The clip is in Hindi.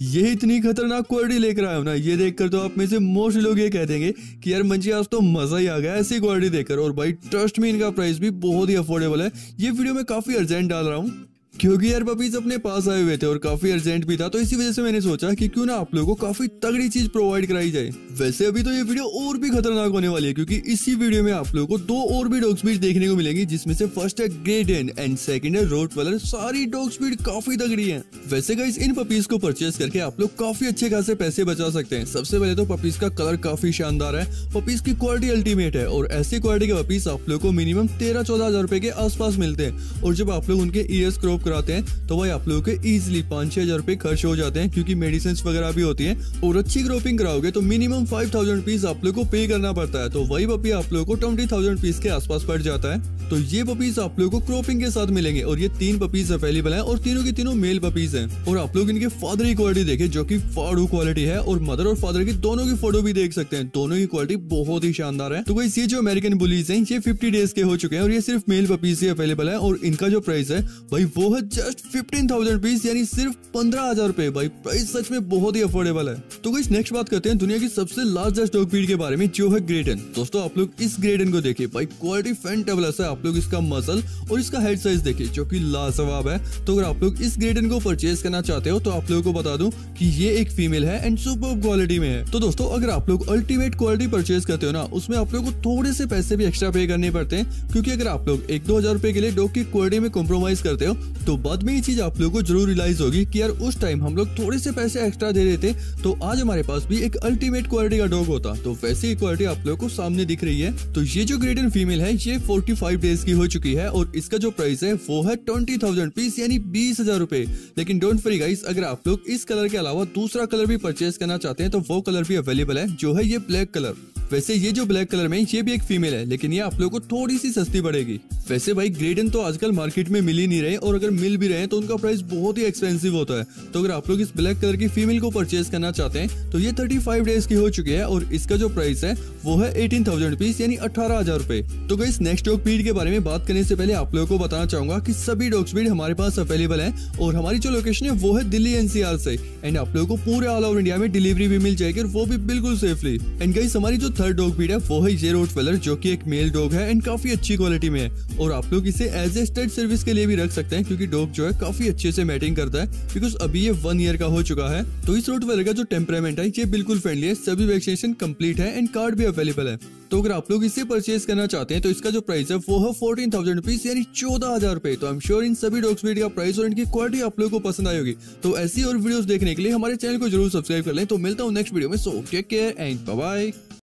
ये इतनी खतरनाक क्वालिटी लेकर आया हो ना, ये देखकर तो आप में से मोस्ट लोग ये कह देंगे कि यार मंजी, आज तो मज़ा ही आ गया ऐसी क्वालिटी देखकर और भाई ट्रस्ट में इनका प्राइस भी बहुत ही अफोर्डेबल है। ये वीडियो में काफ़ी अर्जेंट डाल रहा हूँ। क्योंकि यार पपीज अपने पास आए हुए थे और काफ़ी अर्जेंट भी था तो इसी वजह से मैंने सोचा कि क्यों ना आप लोगों को काफ़ी तगड़ी चीज़ प्रोवाइड कराई जाए। वैसे अभी तो ये वीडियो और भी खतरनाक होने वाली है, क्योंकि इसी वीडियो में आप लोगों को दो और भी डॉग स्पीड देखने को मिलेंगी, जिसमें से फ़र्स्ट है ग्रेट एंड सेकंड है रोड वालर सारी डॉग स्पीड काफ़ी तगड़ी है। वैसे गाइस इन पपीज को परचेज करके आप लोग काफ़ी अच्छे खासे पैसे बचा सकते हैं। सबसे पहले तो पपीज का कलर काफ़ी शानदार है पपीज की क्वालिटी अल्टीमेट है, और ऐसी क्वालिटी के पपीज आप लोग को मिनिमम तेरह चौदह हज़ार के आसपास मिलते हैं। और जब आप लोग उनके ईयर्स क्रॉप कराते हैं तो वही आप लोगों के इजिली पाँच छह हज़ार रुपए खर्च हो जाते हैं, क्योंकि मेडिसिन वगैरह भी होती है, और अच्छी क्रॉपिंग कराओगे तो मिनिमम फाइव थाउज़ेंड रुपीज़ आप लोग को पे करना पड़ता है तो वही पपी आप लोग को ट्वेंटी थाउज़ेंड रुपीज़ के आसपास पड़ जाता है। तो ये पपीज आप लोगों को क्रॉपिंग के साथ मिलेंगे, और ये तीन पपीज अवेलेबल है, और तीनों की तीनों मेल पपीज है। और आप लोग इनके फादर की क्वालिटी देखे, जो की फाड़ू क्वालिटी है, और मदर और फादर की दोनों की फ़ोटो भी देख सकते हैं। दोनों की क्वालिटी बहुत ही शानदार है। तो वही, ये जो अमेरिकन बुलीज है, ये फिफ्टी डेज़ के हो चुके हैं, और ये सिर्फ़ मेल पपीज ही अवेलेबल है, और इनका जो प्राइस है भाई वो है जस्ट फिफ्टीन थाउज़ेंड रुपीज़ यानी सिर्फ़ पंद्रह हज़ार रुपए। भाई प्राइस सच में बहुत ही अफोर्डेबल है। तो गाइस नेक्स्ट बात करते हैं दुनिया की सबसे लार्जेस्ट डॉग ब्रीड के बारे में, जो है ग्रेटन दोस्तों, आप लोग इस ग्रेटन को देखिए। भाई क्वालिटी फैंटेबलस है। आप लोग इसका मसल और इसका हेड साइज़ देखिए, जो कि लाजवाब है। तो अगर आप लोग इस ग्रेटन को परचेज करना चाहते हो तो आप लोगों को बता दूँ कि ये एक फीमेल है एंड सुपर क्वालिटी में है। तो दोस्तों, अगर आप लोग अल्टीमेट क्वालिटी परचेज करते हो ना, उसमें आप लोग को थोड़े से पैसे भी एक्स्ट्रा पे करने पड़ते हैं, क्योंकि अगर आप लोग एक दो हज़ार रुपए के लिए डॉग की क्वालिटी में कॉम्प्रोमाइज करते हो तो बाद में ये चीज़ आप लोग को ज़रूर रियलाइज़ होगी कि यार उस टाइम हम लोग थोड़े से पैसे एक्स्ट्रा दे देते तो आज हमारे पास भी एक अल्टीमेट क्वालिटी का डॉग होता। तो वैसे ही क्वालिटी आप लोग को सामने दिख रही है। तो ये जो ग्रेडन फीमेल है, ये 45 डेज़ की हो चुकी है और इसका जो प्राइस है, वो है ट्वेंटी थाउज़ेंड पीस यानी बीस हज़ार रूपए। लेकिन डोंट फ्री गाइस अगर आप लोग इस कलर के अलावा दूसरा कलर भी परचेज करना चाहते हैं तो वो कलर भी अवेलेबल है, जो है ये ब्लैक कलर वैसे ये जो ब्लैक कलर में, ये भी एक फीमेल है, लेकिन ये आप लोगों को थोड़ी सी सस्ती पड़ेगी। वैसे भाई ग्रेडन तो आजकल मार्केट में मिल ही नहीं रहे और अगर मिल भी रहे तो उनका प्राइस बहुत ही एक्सपेंसिव होता है। तो अगर आप लोग इस ब्लैक कलर की फीमेल को परचेज करना चाहते हैं तो ये थर्टी फाइव डेज़ की हो चुकी है और इसका जो प्राइस है, वो है एटीन थाउज़ेंड रुपीज़ यानी अठारह हज़ार रुपए। तो गई नेक्स्ट डॉग ब्रीड के बारे में बात करने से पहले आप लोगों को बताना चाहूँगा की सभी डॉग ब्रीड हमारे पास अवेलेबल है और हमारी जो लोकेशन है, वो है दिल्ली एनसीआर से। एंड आप लोगों को पूरे ऑल ओवर इंडिया में डिलीवरी भी मिल जाएगी और वो भी बिल्कुल सेफली एंड गई हमारी जो थर्ड डॉग ब्रीड है, वो है ये रोड जो की एक मेल डॉग है एंड काफ़ी अच्छी क्वालिटी में है। और आप लोग इसे एज ए स्टेट सर्विस के लिए भी रख सकते हैं, क्योंकि डॉग जो है काफ़ी अच्छे से मैटिंग करता है बिकॉज़ अभी ये वन ईयर का हो चुका है तो इस रोड वाले का जो टेम्परामेंट है, ये बिल्कुल फ्रेंडली है, सभी वैक्सीनेशन कंप्लीट है एंड कार्ड भी अवेलेबल है। तो अगर आप लोग इसे परचेज करना चाहते हैं तो इसका जो प्राइस है, वो है फोर्टीन थाउज़ेंड रुपीज़ यानी चौदह हज़ार रुपए। तो आई एम श्योर इन सभी डॉग्स ब्रीड का प्राइस और इनकी क्वालिटी आप लोगों को पसंद आई होगी। तो ऐसी और वीडियोस देखने के लिए हमारे चैनल को ज़रूर सब्सक्राइब कर लें। तो मिलता हूँ नेक्स्ट वीडियो में so take care and bye